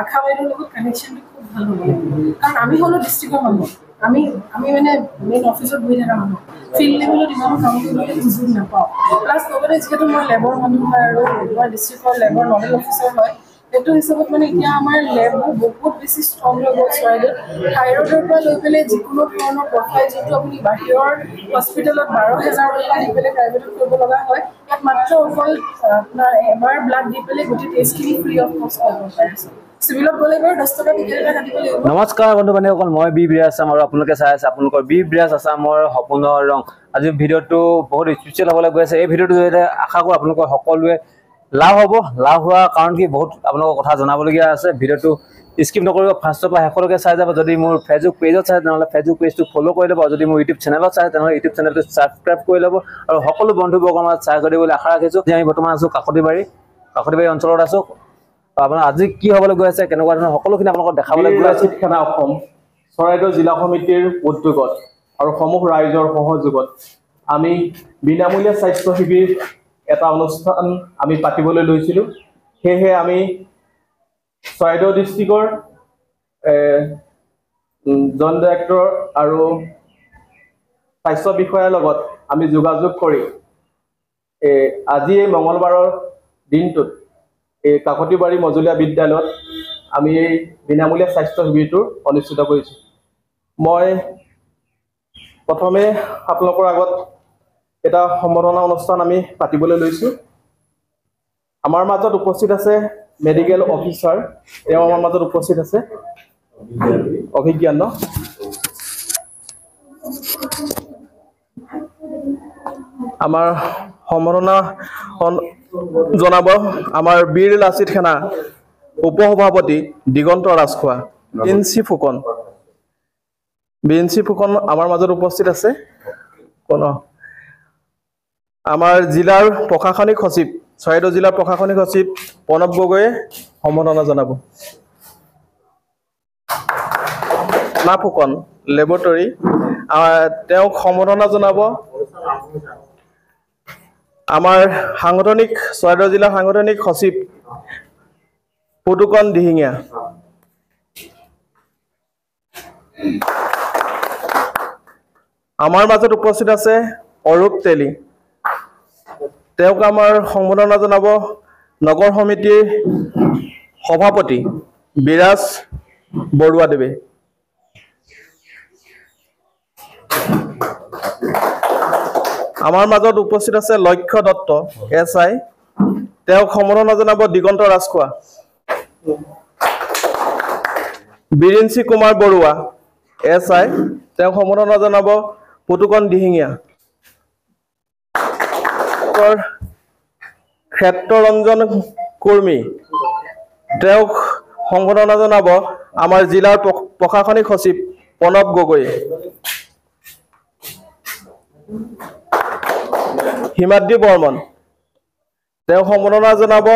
আশা বাইদেউৰ লগত কানেকশ্যনটো খুব ভাল হ'ব লাগিব। কাৰণ আমি হ'লো ডিষ্ট্ৰিক্টৰ মানুহ। আমি আমি মানে মেইন অফিচত বহি থকা মানুহ। ফিল্ড লেভেলত ইমান কৰিবলৈ সুযোগ নাপাওঁ। প্লাছ লগতে যিহেতু মই লেবৰ মানুহ হয় আৰু ডিষ্ট্ৰিক্টৰ লেবৰ নডেল অফিচাৰ হয় সেইটো হিচাপত মানে এতিয়া আমাৰ লেববোৰ বহুত বেছি ষ্ট্ৰং হৈ গ'ল চৰাইদেউত থাইৰয়ডৰ পৰা লৈ পেলাই যিকোনো ধৰণৰ প্ৰফাইল যোনটো আপুনি বাহিৰৰ হস্পিটেলত বাৰ হেজাৰ টকা দি পেলাই প্ৰাইভেটত কৰিব লগা হয় ইয়াত মাত্ৰ অকল আপোনাৰ এবাৰ ব্লাড দি পেলাই গোটেই টেষ্টখিনি ফ্ৰী অফ কষ্ট কৰিব পাৰিছে নমস্কাৰ বন্ধু বান্ধৱীসকল মই বি বিৰাজ আছাম আৰু আপোনালোকে চাই আছে আপোনালোকৰ বি বিৰাজ আছামৰ সপোনৰ ৰং। আজি ভিডিঅ'টো বহুত স্পেচিয়েল হ'বলৈ গৈ আছে। এই ভিডিঅ'টো জৰিয়তে আশা কৰোঁ আপোনালোকৰ সকলোৱে লাভ হ'ব লাভ হোৱা কাৰণ কি বহুত আপোনালোকৰ কথা জনাবলগীয়া আছে ভিডিঅ'টো স্কিপ নকৰিব ফাৰ্ষ্টৰ পৰা শেষলৈকে চাই যাব যদি মোৰ ফেচবুক পেজত চাই তেনেহ'লে ফেচবুক পেজটো ফ'ল' কৰি ল'ব যদি মোৰ ইউটিউব চেনেলত চাই তেনেহ'লে ইউটিউব চেনেলটো ছাবস্ক্ৰাইব কৰি ল'ব আৰু সকলো বন্ধুবৰ্গৰ মাজত শ্বেয়াৰ কৰি দিবলৈ আশা ৰাখিছোঁ যে আমি বৰ্তমান আছোঁ কাকতিবাৰী কাকতিবাৰী অঞ্চলত আছোঁ। আপোনাৰ আজি কি হ'বলৈ গৈ আছে কেনেকুৱা ধৰণৰ সকলোখিনি আপোনালোকক দেখাবলৈ গৈ আছোঁ। সেনা অসম চৰাইদেউ জিলা সমিতিৰ উদ্যোগত আৰু সমূহ ৰাইজৰ সহযোগত আমি বিনামূলীয়া স্বাস্থ্য শিবিৰ এটা অনুষ্ঠান আমি পাতিবলৈ লৈছিলোঁ। সেয়েহে আমি চৰাইদেউ ডিষ্ট্ৰিক্টৰ জন ডাইৰেক্টৰ আৰু স্বাস্থ্য বিষয়াৰ লগত আমি যোগাযোগ কৰি এ, আজি এই মঙলবাৰৰ দিনটোত এই কাকতিবাৰী মজলীয়া বিদ্যালয়ত আমি এই বিনামূলীয়া স্বাস্থ্য শিবিৰটো অনুষ্ঠিত কৰিছোঁ। মই প্ৰথমে আপোনালোকৰ আগত এটা সম্বৰ্ধনা অনুষ্ঠান আমি পাতিবলৈ লৈছোঁ। আমাৰ মাজত উপস্থিত আছে মেডিকেল অফিচাৰ তেওঁ আমাৰ মাজত উপস্থিত আছে। অভিজ্ঞান আমাৰ সম্বৰ্ধনা জনাব আমাৰ বীৰ লাচিত সেনা উপসভাপতি দিগন্ত ৰাজখোৱা বিএনচি ফুকন। বিএনচি ফুকন আমাৰ মাজত উপস্থিত আছে। কোন? আমাৰ জিলাৰ প্ৰশাসনিক সচিব চৰাইদেউ জিলাৰ প্ৰশাসনিক সচিব প্ৰণৱ গগৈয়ে সম্বৰ্ধনা জনাব। না ফুকন লেবৰেটৰী তেওঁক সম্বৰ্ধনা জনাব। আমাৰ সাংগঠনিক চৰাইদেউ জিলাৰ সাংগঠনিক সচিব পুতুকন দিহিঙীয়া। আমাৰ মাজত উপস্থিত আছে অৰূপ তেলী। তেওঁক আমাৰ সম্বোধনা জনাব। নগৰ সমিতিৰ সভাপতি বিৰাজ বৰুৱাদেৱে। আমাৰ মাজত উপস্থিত আছে লক্ষ্য দত্ত এছ আই। তেওঁক সম্বোধনা জনাব দিগন্ত ৰাজখোৱা। বিৰিঞ্চি কুমাৰ বৰুৱা এছ আই। তেওঁক সম্বোধনা জনাব পুতুকন দিহিঙীয়া। ক্ষেত্ৰৰঞ্জন কৰ্মী। তেওঁক সম্বোধনা জনাব আমাৰ জিলাৰ প্ৰ- প্ৰশাসনিক সচিব প্ৰণৱ গগৈয়ে হিমাদ্ৰী বৰ্মন। তেওঁ সম্বোধনা জনাব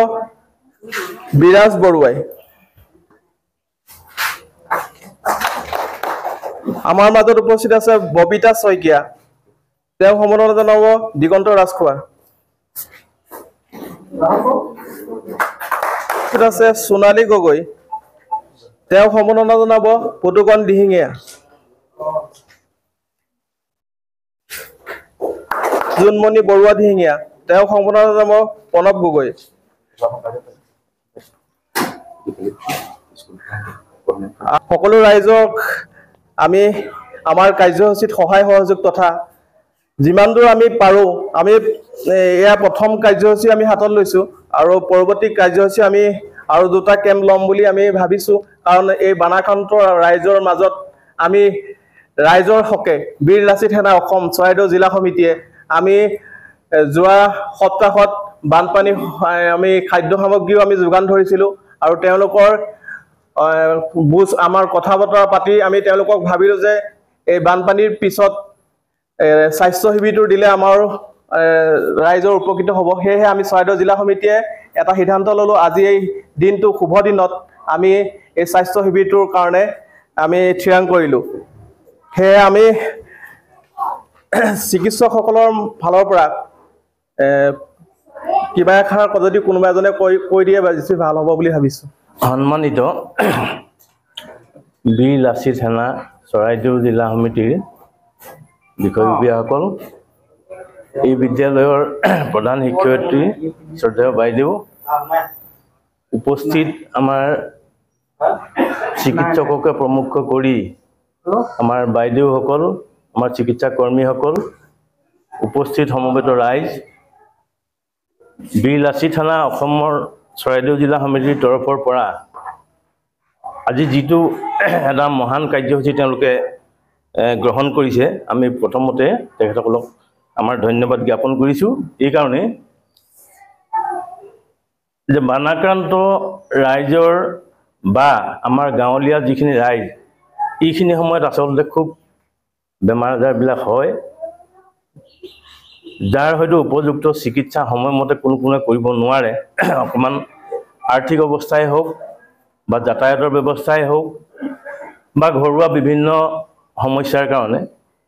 বিৰাজ বৰুৱাই। আমাৰ মাজত উপস্থিত আছে ববিতা শইকীয়া। তেওঁ সম্বোধনা জনাব দিগন্ত ৰাজখোৱা। উপস্থিত আছে সোণালী গগৈ। তেওঁ সম্বোধনা জনাব পুতুকন দিহিঙীয়া। জোনমণি বৰুৱা দিহিঙীয়া। তেওঁ সম্বোধনা জনাব প্ৰণৱ গগৈ। সকলো ৰাইজক আমি আমাৰ কাৰ্যসূচীত সহায় সহযোগ তথা যিমান দূৰ আমি পাৰোঁ আমি এয়া প্ৰথম কাৰ্যসূচী আমি হাতত লৈছোঁ আৰু পৰৱৰ্তী কাৰ্যসূচী আমি আৰু দুটা কেম্প ল'ম বুলি আমি ভাবিছোঁ। কাৰণ এই বানাক্ৰান্ত ৰাইজৰ মাজত আমি ৰাইজৰ হকে বীৰ লাচিত সেনা অসম চৰাইদেউ জিলা সমিতিয়ে আমি যোৱা সপ্তাহত বানপানী আমি খাদ্য সামগ্ৰীও আমি যোগান ধৰিছিলোঁ আৰু তেওঁলোকৰ বুজ আমাৰ কথা বতৰা পাতি আমি তেওঁলোকক ভাবিলোঁ যে এই বানপানীৰ পিছত স্বাস্থ্য শিবিৰটো দিলে আমাৰ ৰাইজৰ উপকৃত হ'ব। সেয়েহে আমি চৰাইদেউ জিলা সমিতিয়ে এটা সিদ্ধান্ত ল'লোঁ আজি এই দিনটো শুভ দিনত আমি এই স্বাস্থ্য শিবিৰটোৰ কাৰণে আমি থিৰাং কৰিলোঁ। সেয়ে আমি চিকিৎসকসকলৰ ফালৰ পৰা কিবা এষাৰ যদি কোনোবা এজনে কৈ কৈ দিয়ে বেছি ভাল হ'ব বুলি ভাবিছোঁ। সন্মানিত বীৰ লাচিত সেনা চৰাইদেউ জিলা সমিতিৰ বিষয়ববীয়াসকল এই বিদ্যালয়ৰ প্ৰধান শিক্ষয়িত্ৰী শ্ৰদ্ধেয় বাইদেউ উপস্থিত আমাৰ চিকিৎসককে প্ৰমুখ কৰি আমাৰ বাইদেউসকল আমাৰ চিকিৎসা কৰ্মীসকল উপস্থিত। সমবেত ৰাইজ বীৰ লাচিত থানা অসমৰ চৰাইদেউ জিলা সমিতিৰ তৰফৰ পৰা আজি যিটো এটা মহান কাৰ্যসূচী তেওঁলোকে গ্ৰহণ কৰিছে। আমি প্ৰথমতে তেখেতসকলক আমাৰ ধন্যবাদ জ্ঞাপন কৰিছোঁ। এইকাৰণে যে বানাক্ৰান্ত ৰাইজৰ বা আমাৰ গাঁৱলীয়া যিখিনি ৰাইজ এইখিনি সময়ত আচলতে খুব বেমাৰ আজাৰবিলাক হয়। যাৰ হয়তো উপযুক্ত চিকিৎসা সময়মতে কোনো কোনোৱে কৰিব নোৱাৰে। অকণমান আৰ্থিক অৱস্থাই হওক বা যাতায়াতৰ ব্যৱস্থাই হওক বা ঘৰুৱা বিভিন্ন সমস্যাৰ কাৰণে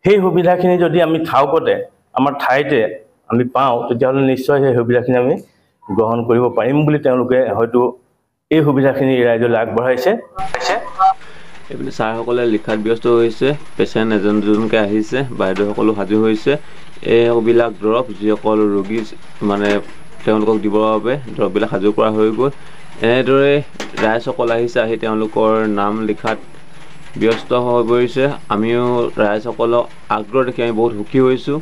সেই সুবিধাখিনি যদি আমি থাউকতে আমাৰ ঠাইতে আমি পাওঁ তেতিয়াহ'লে নিশ্চয় সেই সুবিধাখিনি আমি গ্ৰহণ কৰিব পাৰিম বুলি তেওঁলোকে হয়তো এই সুবিধাখিনি ৰাইজলৈ আগবঢ়াইছে। এইপিনে ছাৰসকলে লিখাত ব্যস্ত হৈছে পেচেণ্ট এজন দুজনকৈ আহিছে বাইদেউসকলো সাজু হৈছে। এইবিলাক দৰৱ যিসকল ৰোগী মানে তেওঁলোকক দিবৰ বাবে দৰৱবিলাক সাজু কৰা হৈ গ'ল। এনেদৰে ৰাইজসকল আহিছে আহি তেওঁলোকৰ নাম লিখাত ব্যস্ত হৈ পৰিছে। আমিও ৰাইজসকলক আগ্ৰহ দেখি আমি বহুত সুখী হৈছোঁ।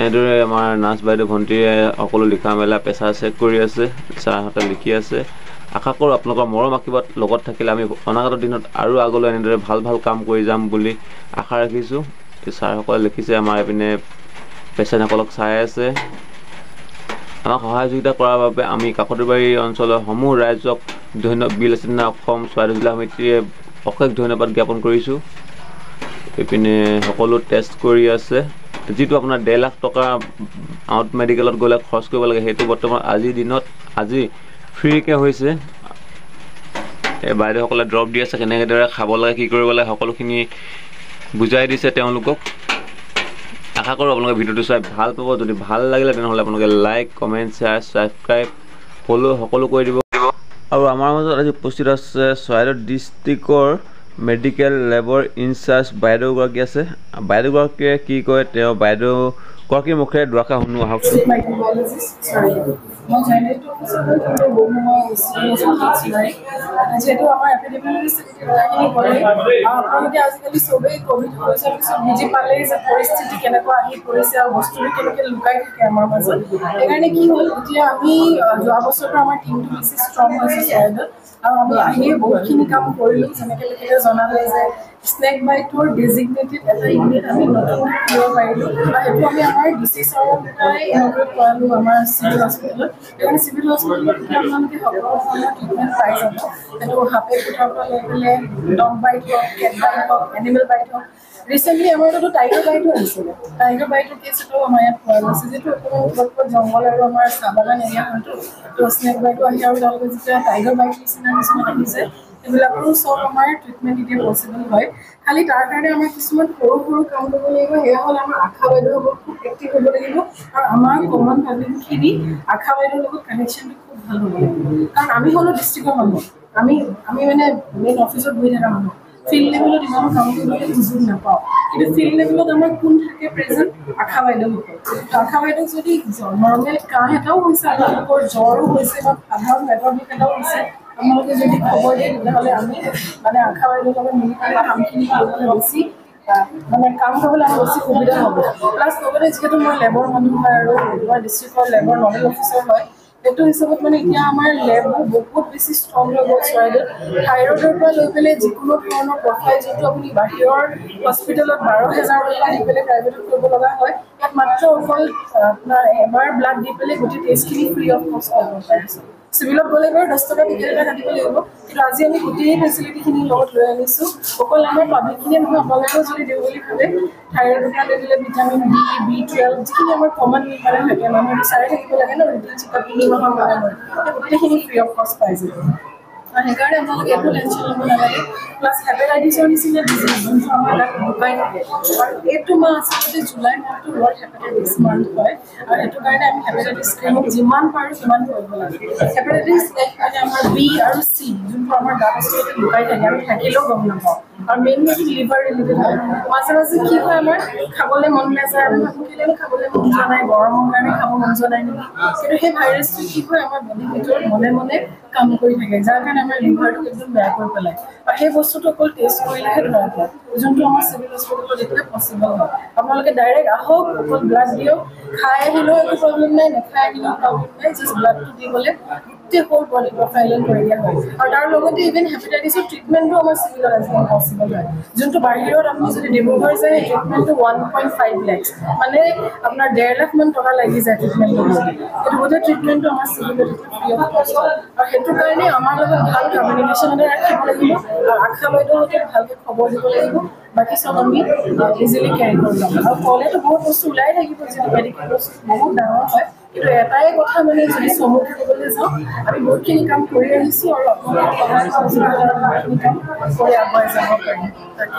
এনেদৰে আমাৰ নাৰ্ছ বাইদেউ ভণ্টীয়ে সকলো লিখা মেলা প্ৰেছাৰ চেক কৰি আছে ছাৰহঁতে লিখি আছে। আশা কৰোঁ আপোনালোকৰ মৰম আশীৰ্বাদ লগত থাকিলে আমি অনাগত দিনত আৰু আগলৈ এনেদৰে ভাল ভাল কাম কৰি যাম বুলি আশা ৰাখিছোঁ। ছাৰসকলে লিখিছে আমাৰ এইপিনে পেচেণ্টসকলক চাই আছে। আমাক সহায় সহযোগিতা কৰাৰ বাবে আমি কাকতবাৰী অঞ্চলৰ সমূহ ৰাইজক ধন্য বিল চিহ্ন অসম চৰাইদেউ জিলা সমিতিয়ে অশেষ ধন্যবাদ জ্ঞাপন কৰিছোঁ। এইপিনে সকলো টেষ্ট কৰি আছে। যিটো আপোনাৰ ডেৰ লাখ টকা আউট মেডিকেলত গ'লে খৰচ কৰিব লাগে সেইটো বৰ্তমান আজিৰ দিনত আজি ফ্ৰীকৈ হৈছে। এই বাইদেউসকলে দৰৱ দি আছে কেনেদৰে খাব লাগে কি কৰিব লাগে সকলোখিনি বুজাই দিছে তেওঁলোকক। আশা কৰোঁ আপোনালোকে ভিডিঅ'টো চাই ভাল পাব। যদি ভাল লাগিলে তেনেহ'লে আপোনালোকে like comment share subscribe follow' সকলো কৰি দিব। আৰু আমাৰ মাজত আজি উপস্থিত আছে চৰাইদেউ ডিষ্ট্ৰিক্টৰ মেডিকেল লেবৰ ইনচাৰ্জ বাইদেউগৰাকী আছে। বাইদেউগৰাকীয়ে কি কয় তেওঁ বাইদেউগৰাকীৰ মুখেৰে দুআষাৰ শুনো আহকচোন microbiologist, sorry. মই জয়নেট অফিচৰ পৰা কিন্তু বহু মই চিনাই যিহেতু আমাৰ এপিডেমিologist কথাখিনি ক'লে আৰু আপোনালোকে আজিকালি চবেই ক'ভিড হৈ যোৱাৰ পিছত বুজি পালেই যে পৰিস্থিতি কেনেকুৱা আহি পৰিছে আৰু বস্তুবোৰ কেনেকৈ লুকাই থাকে আমাৰ মাজত সেইকাৰণে কি হ'ল এতিয়া আমি যোৱা বছৰৰ পৰা আমাৰ টিমটো বেছি ষ্ট্ৰং হৈছে আৰু আমি আহিয়ে বহুতখিনি কাম কৰিলোঁ যেনেকৈ তেখেতে জনালে যে স্নেক বাইটৰ ডেজিগনেটেড এটা ইউনিট আমি নতুনকৈ খুলিব পাৰিলোঁ আৰু সেইটো আমি ইনগ্ৰেট কৰালোঁ আমাৰ চিভিল হস্পিটেলত সেইকাৰণে চিভিল হস্পিটেলত আপোনালোকে সকলো ধৰণৰ ট্ৰিটমেণ্ট পাই যাব। সেইটো সাপে পৰা লৈ পেলাই ডগ বাইট হওক কেট বাইট হওক এনিমেল বাইট হওক ৰিচেণ্টলি আমাৰ তাতো টাইগাৰ বাইটো আহিছিলে। টাইগাৰ বাইটৰ কেছ এটাও আমাৰ ইয়াত পোৱা গৈছে। যিটো অকণমান জংঘল আৰু আমাৰ চাহ বাগান এৰিয়া হয়তো তো স্নেক বাইটো আহি আৰু তেওঁলোকে যেতিয়া টাইগাৰ বাইট নিচিনা কিছুমান আহিছে সেইবিলাকৰো চব আমাৰ ট্ৰিটমেণ্ট এতিয়া পচিবল হয়। খালি তাৰ কাৰণে আমাৰ কিছুমান সৰু সৰু কাম কৰিব লাগিব সেয়া হ'ল আমাৰ আশা বাইদেউসকল খুব এক্টিভ হ'ব লাগিব আৰু আমাৰ কমন পাব্লিকখিনি আশা বাইদেউৰ লগত কানেকশ্যনটো খুব ভাল হ'ব লাগিব। কাৰণ আমি হ'লো ডিষ্ট্ৰিক্টৰ মানুহ। আমি আমি মানে মেইন অফিচত বহি থকা মানুহ। ফিল্ড লেভেলত ইমানো কাম কৰিবলৈ সুযোগ নাপাওঁ। কিন্তু ফিল্ড লেভেলত আমাৰ কোন থাকে প্ৰেজেণ্ট আশা বাইদেউসকল আশা বাইদেউ যদি নৰ্মেল কাহ এটাও হৈছে আপোনালোকৰ জ্বৰো হৈছে বা সাধাৰণ পেটৰ বিষ এটাও হৈছে আপোনালোকে যদি খবৰ দিয়ে তেতিয়াহ'লে আমি মানে আশা বাইদেউৰ লগত মিলি পেলাই কামখিনি কৰিবলৈ বেছি মানে কাম কৰিবলৈ আমাৰ বেছি সুবিধা হ'ব। প্লাছ লগতে যিহেতু মই লেবৰ মানুহ হয় আৰু মই ডিষ্ট্ৰিক্টৰ লেবৰ নডেল অফিচাৰ হয় সেইটো হিচাপত মানে এতিয়া আমাৰ লেববোৰ বহুত বেছি ষ্ট্ৰং হৈ গ'ল চৰাইদেউত থাইৰয়ডৰ পৰা লৈ পেলাই যিকোনো ধৰণৰ প্ৰফাইল যোনটো আপুনি বাহিৰৰ হস্পিটেলত বাৰ হেজাৰ টকা দি পেলাই প্ৰাইভেটত কৰিব লগা হয় ইয়াত মাত্ৰ অকল আপোনাৰ এবাৰ ব্লাড দি পেলাই গোটেই টেষ্টখিনি ফ্ৰী অফ কষ্ট কৰিব পাৰিছোঁ চিভিলত গ'লে বাৰু দহ টকা টিকেট এটা কাটিব লাগিব কিন্তু আজি আমি গোটেই ফেচিলিটিখিনি লগত লৈ আনিছোঁ। অকল আমাৰ পাব্লিকখিনিয়ে নহয় আপোনালোকেও যদি দিওঁ বুলি ভাবে থাইৰয়ডৰ পৰা লৈ পেলাই ভিটামিন ডি বি টুৱেল্ভ যিখিনি আমাৰ কমন মানে থাকে মানুহে বিচাৰি থাকিব লাগে ন ৰুটিন চেকআপ তিনি মাহৰ কাৰণে গোটেইখিনি ফ্ৰী অফ কষ্ট পাই যাব সেইকাৰণে আপোনালোকে একো টেনশ্যন ল'ব নালাগে প্লাছ হেপেটাইটিছৰ নিচিনা ডিজিজ যোনটো আমাৰ তাত লুকাই থাকে আৰু এইটো মাহ আচলতে জুলাই মাহটো ৱৰ্ল্ড হেপেটাইটিছ মান্থ হয়। আৰু সেইটো কাৰণে আমি হেপেটাইটিছ স্ক্ৰীনিং যিমান পাৰোঁ সিমান কৰিব লাগে। হেপেটাইটিছ এক মানে আমাৰ বি আৰু চি যোনটো আমাৰ গাত আচলতে লুকাই থাকে। আমি থাকিলেও গম নাপাওঁ। আৰু মেইনলি এইটো লিভাৰ ৰিলেটেড হয়। মাজে মাজে কি হয় আমাৰ খাবলৈ মন নাযায় আমি ভাবোঁ কেলেনো খাবলৈ মন যোৱা নাই গৰমৰ কাৰণে খাব মন যোৱা নাই। নেকি কিন্তু সেই ভাইৰাছটো কি হয় আমাৰ বডিৰ ভিতৰত মনে মনে কাম কৰি থাকে যাৰ কাৰণে আমাৰ লিভাৰটোক একদম বেয়া কৰি পেলায়। আৰু সেই বস্তুটো অকল টেষ্ট কৰিলেহে ধৰা যায় যোনটো আমাৰ চিভিল হস্পিটেলত এতিয়া পচিবল হয়। আপোনালোকে ডাইৰেক্ট আহক অকল ব্লাড দিয়ক খাই আহিলেও একো প্ৰব্লেম নাই নেখাই আহিলেও প্ৰব্লেম নাই জাষ্ট ব্লাডটো দি গ'লে গোটেই হোল বডি প্ৰফাইলিং কৰি দিয়া হয়। আৰু তাৰ লগতে ইভেন হেপেটাইটিছৰ ট্ৰিটমেণ্টো আমাৰ চিভিলত আজিকালি যোনটো বাহিৰত আপুনি যদি ডিব্ৰুগড় যায় সেই ট্ৰিটমেণ্টটো ওৱান পইণ্ট ফাইভ লেক্স মানে আপোনাৰ ডেৰ লাখ টকা লাগি যায় ট্ৰিটমেণ্টটো সেইটো গোটেই ট্ৰিটমেণ্টটো আমাৰ কষ্ট আৰু সেইটো কাৰণে আমাৰ লগত ভাল কমিউনিকেশ্যন এটা ৰাখিব লাগিব আৰু আশা বাইদেউহঁতে ভালকৈ খবৰ দিব লাগিব। বাকী চব আমি ইজিলি কেৰি কৰি ল'ম। আৰু ক'লেতো বহুত বস্তু ওলাই থাকিব যিটো মেডিকেল বস্তু বহুত ডাঙৰ হয়। কিন্তু এটাই কথা মানে যদি চমুকৈ ক'বলৈ যাওঁ আমি বহুতখিনি কাম কৰি আহিছোঁ আৰু আপোনালোকৰ সহায় সহযোগিতাৰে কাম কৰি আগুৱাই যাব পাৰিম তাকে